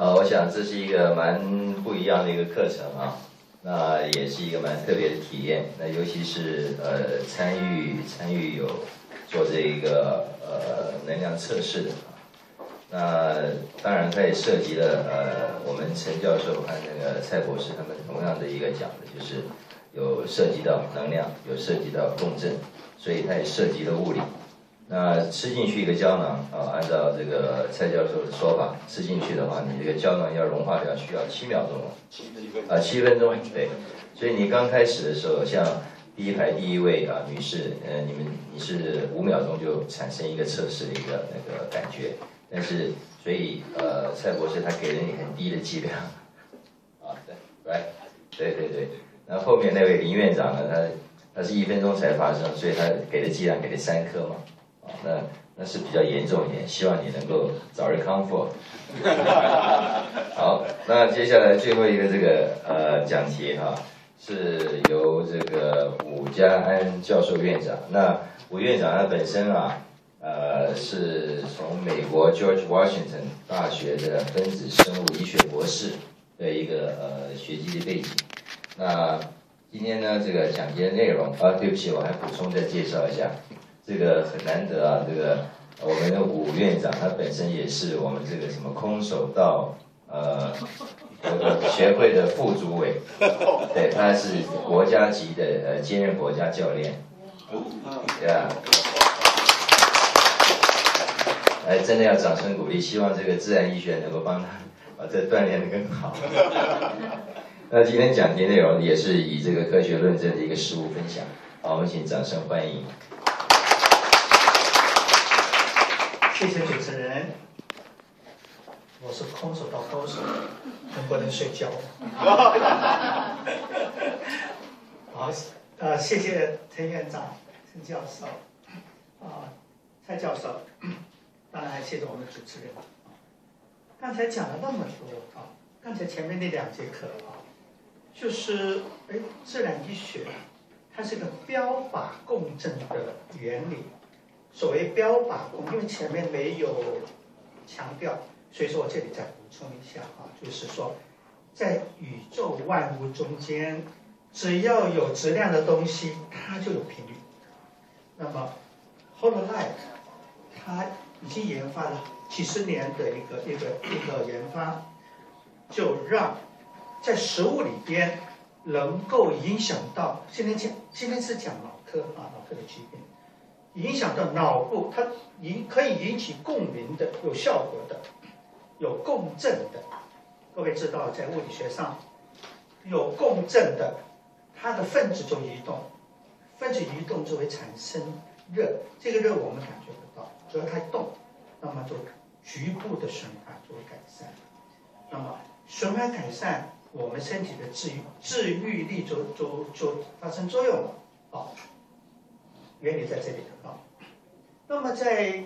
呃，我想这是一个蛮不一样的一个课程啊，那也是一个蛮特别的体验。那尤其是呃参与参与有做这一个呃能量测试的，那当然它也涉及了呃我们陈教授和那个蔡博士他们同样的一个讲的，就是有涉及到能量，有涉及到共振，所以它也涉及了物理。那吃进去一个胶囊啊，按照这个蔡教授的说法，吃进去的话，你这个胶囊要融化掉，需要七秒钟啊，七分钟，对。所以你刚开始的时候，像第一排第一位啊女士，呃，你们你是五秒钟就产生一个测试的一个那个感觉，但是所以呃，蔡博士他给了你很低的剂量啊，对，right，对对对。那后面那位林院长呢，他他是一分钟才发生，所以他给的剂量给了三颗嘛。那那是比较严重一点，希望你能够早日康复。好，那接下来最后一个这个呃讲题哈，是由这个伍家安教授院长。那伍院长他本身啊，呃是从美国 George Washington 大学的分子生物医学博士的一个呃学籍的背景。那今天呢这个讲解的内容啊，对不起，我还补充再介绍一下。这个很难得啊！这个我们的武院长，他本身也是我们这个什么空手道呃这个学会的副主委，对，他是国家级的呃兼任国家教练，对啊，哎，真的要掌声鼓励，希望这个自然医学能够帮他把这锻炼的更好。那今天讲题内容也是以这个科学论证的一个实物分享，好，我们请掌声欢迎。谢谢主持人，我是空手道高手，能不能睡觉。好，呃，谢谢陈院长、陈教授，啊，蔡教授，当然还谢谢我们的主持人。刚才讲了那么多啊，刚才前面那两节课啊，就是哎，自然医学，它是个标靶共振的原理。所谓标靶功，因为前面没有强调，所以说我这里再补充一下啊，就是说，在宇宙万物中间，只要有质量的东西，它就有频率。那么，Hololive，它已经研发了几十年的一个一个一个研发，就让在食物里边能够影响到，今天讲今天是讲脑科啊，脑科的疾病。影响到脑部，它引可以引起共鸣的、有效果的、有共振的。各位知道，在物理学上，有共振的，它的分子就移动，分子移动就会产生热，这个热我们感觉不到，只要它动，那么就局部的损害就会改善。那么损害改善，我们身体的治愈治愈力就就就发生作用了。好。原理在这里的啊，那么在，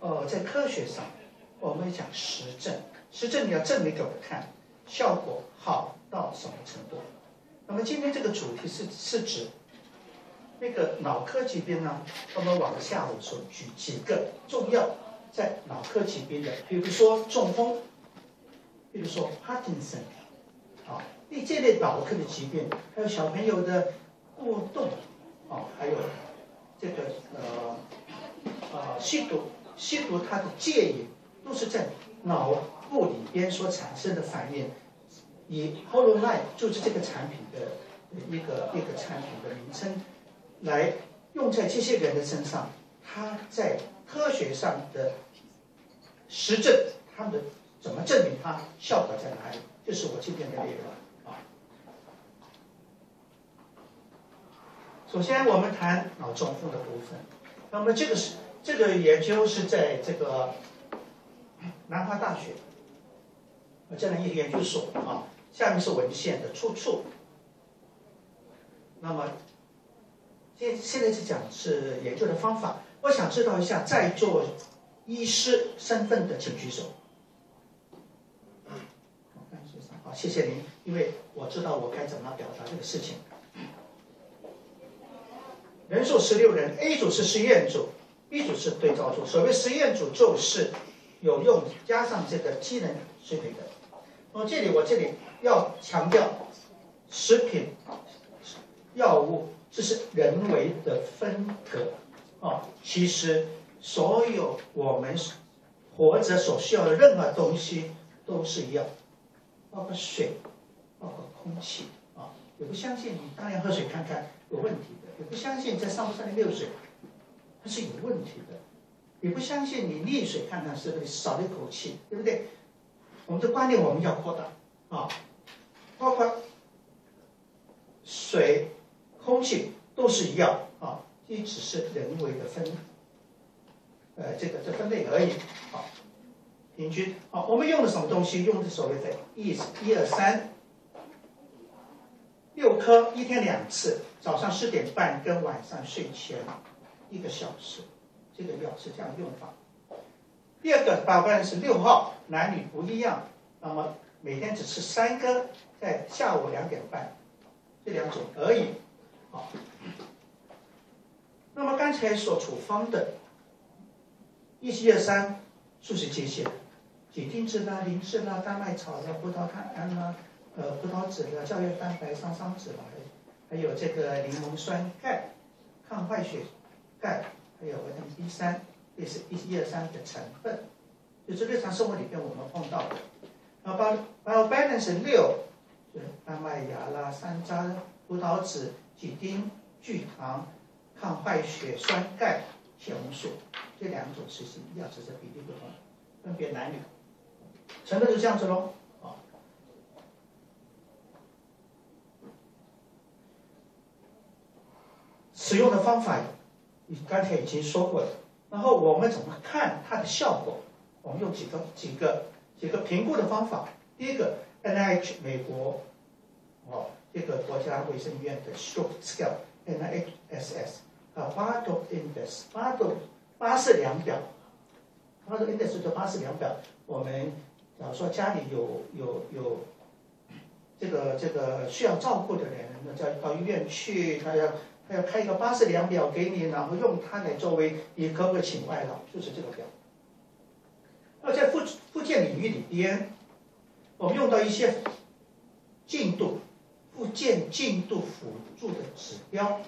呃，在科学上，我们讲实证，实证你要证明给我看，效果好到什么程度？那么今天这个主题是是指那个脑科疾病呢？我们往下我说举几个重要在脑科疾病的，比如说中风，比如说帕金森，啊，那这类脑科的疾病，还有小朋友的过动。哦，还有这个呃呃吸毒，吸毒它的戒瘾都是在脑部里边所产生的反应。以 Hololive 就是这个产品的一个一个产品的名称，来用在这些人的身上，它在科学上的实证，他们的怎么证明它效果在哪里？就是我今天的内容。首先，我们谈脑中风的部分。那么，这个是这个研究是在这个南华大学这样一个研究所啊。下面是文献的出处。那么，现现在是讲是研究的方法。我想知道一下，在座医师身份的请举手。好，谢谢您，因为我知道我该怎么表达这个事情。人数十六人，A 组是实验组，B 组是对照组。所谓实验组就是有用加上这个机能水平的。那么这里我这里要强调，食品、药物这是人为的分隔啊。其实所有我们活着所需要的任何东西都是一样，包括水，包括空气啊。也不相信你当然喝水看看有问题的，也不相信在上不上的流水它是有问题的。也不相信你溺水，看看是不是少了一口气，对不对？我们的观念我们要扩大啊，包括水、空气都是一样啊，这只是人为的分，呃，这个这分类而已啊，平均啊，我们用的什么东西？用的所谓的一一二三六颗，一天两次，早上十点半跟晚上睡前一个小时。这个药是这样用法。第二个保肝是六号，男女不一样。那么每天只吃三颗，在下午两点半，这两种而已。好。那么刚才所处方的，一、七二、三，素食界限，几丁质啦、磷脂啦、大麦草啦、葡萄糖胺啦、呃葡萄籽的、胶原蛋白、桑桑脂啦，还有这个柠檬酸钙，抗坏血钙。还有维生素 B 三，这是一一、二、三的成分，就是日常生活里边我们碰到的。那包包 balance 六，就是丹麦芽啦、山楂、葡萄籽、几丁、聚糖、抗坏血、酸钙、茄红素，这两种是一样，只是比例不同，分别男女，成分就这样子喽。啊，使用的方法。你刚才已经说过了，然后我们怎么看它的效果？我们用几个几个几个评估的方法。第一个，NIH 美国，哦，这个国家卫生院的 Stroke Scale，NIHSS，啊 b a t t l Index，巴度巴氏量表，巴度 Index 叫巴氏量表。我们假如说家里有有有这个这个需要照顾的人，那叫到医院去，他要。要开一个巴氏量表给你，然后用它来作为你可不可请外劳，就是这个表。那在附附件领域里边，我们用到一些进度附件进度辅助的指标。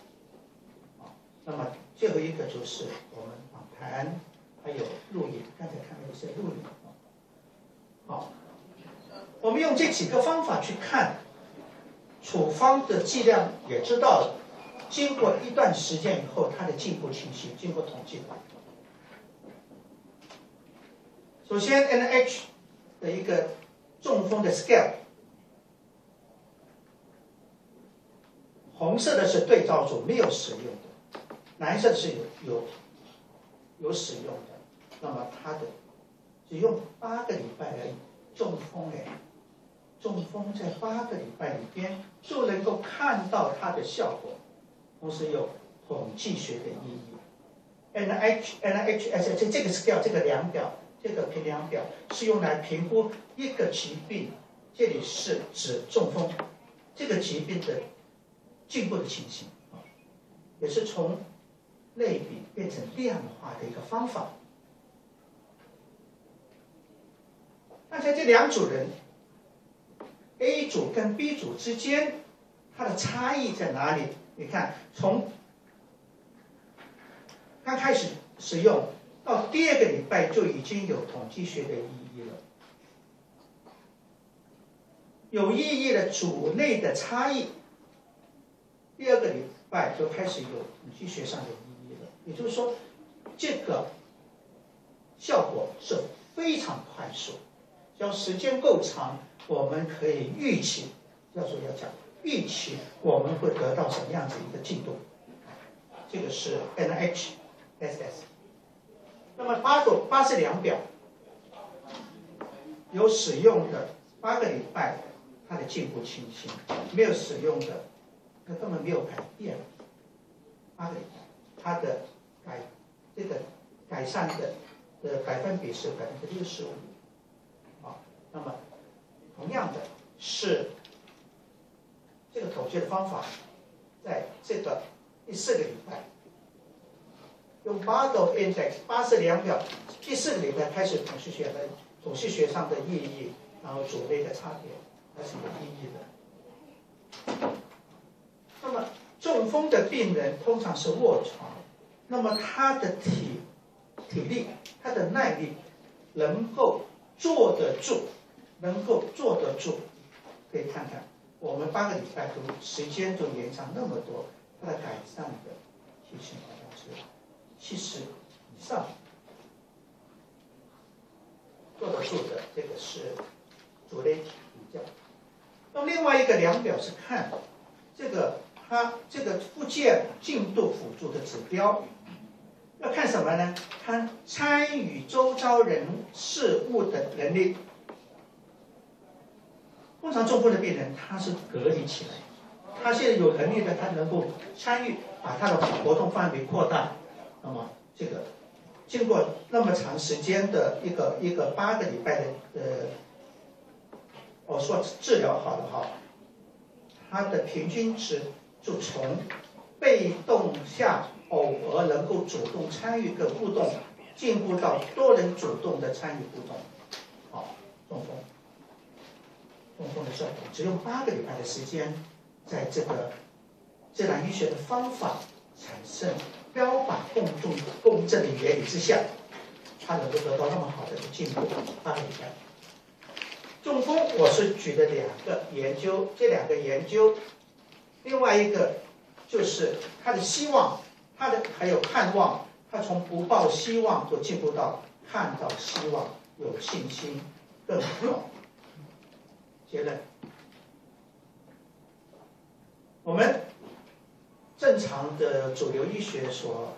啊，那么最后一个就是我们访谈还有录影，刚才看到一些录影。好，我们用这几个方法去看处方的剂量，也知道了。经过一段时间以后，它的进步情形经过统计。首先，NH 的一个中风的 scale，红色的是对照组没有使用的，蓝色是有有有使用的。那么它的只用八个礼拜而已，中风哎，中风在八个礼拜里边就能够看到它的效果。同时有统计学的意义。N H N H S 这这个是叫这个量表，这个评量表是用来评估一个疾病，这里是指中风，这个疾病的进步的情形啊，也是从类比变成量化的一个方法。那在这两组人，A 组跟 B 组之间，它的差异在哪里？你看，从刚开始使用到第二个礼拜就已经有统计学的意义了。有意义的组内的差异，第二个礼拜就开始有统计学上的意义了。也就是说，这个效果是非常快速，只要时间够长，我们可以预期，要说要讲。预期我们会得到什么样子一个进度？这个是 NHSS。那么八个八式量表有使用的八个礼拜，它的进步情形；没有使用的，它根本没有改变。八个礼拜，它的改这个改善的的百分比是百分之六十五。啊，那么同样的是。这个统计的方法，在这个第四个礼拜，用 Bardo Index 巴氏量表，第四个礼拜开始统计学的统计学上的意义，然后组类的差别，它是有意义的。那么中风的病人通常是卧床，那么他的体体力、他的耐力能够坐得住，能够坐得住，可以看看我们八个礼拜都时间都延长那么多，它的改善的体型好像是。七十以上做得住的，这个是主类比较。那另外一个量表是看这个它这个附件进度辅助的指标，要看什么呢？看参与周遭人事物的能力。通常中风的病人他是隔离起来，他现在有能力的，他能够参与，把他的活动范围扩大。那么这个经过那么长时间的一个一个八个礼拜的呃，我说治疗好的话，他的平均值就从被动下偶尔能够主动参与的互动，进步到多人主动的参与互动，好，中风，中风的效果只用八个礼拜的时间，在这个自然医学的方法产生。标靶共振共振的原理之下，他能够得到那么好的进步。八个礼拜，中风我是举的两个研究，这两个研究，另外一个就是他的希望，他的还有盼望，他从不抱希望就进步到看到希望，有信心更好。结论，我们。正常的主流医学所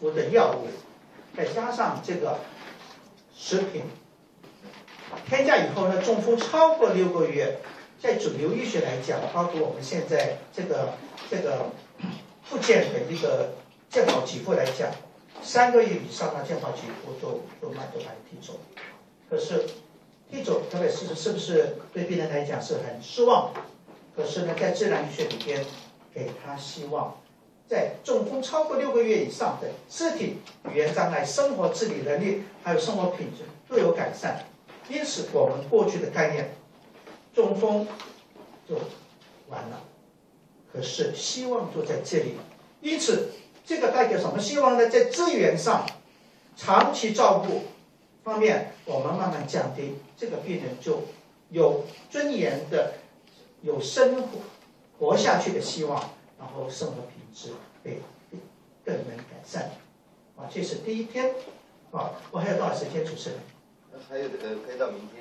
服的药物，再加上这个食品，添加以后呢，中风超过六个月，在主流医学来讲，包括我们现在这个这个附件的一个健保给付来讲，三个月以上的健保给付都都买都把它剔走。可是一种，特别是是不是对病人来讲是很失望？可是呢，在自然医学里边。给他希望，在中风超过六个月以上的肢体语言障碍、生活自理能力还有生活品质都有改善。因此，我们过去的概念，中风就完了。可是希望就在这里。因此，这个代表什么希望呢？在资源上，长期照顾方面，我们慢慢降低，这个病人就有尊严的、有生活。活下去的希望，然后生活品质会更能改善，啊，这是第一天，啊，我还有多少时间主持人？还有呃，可以到明天。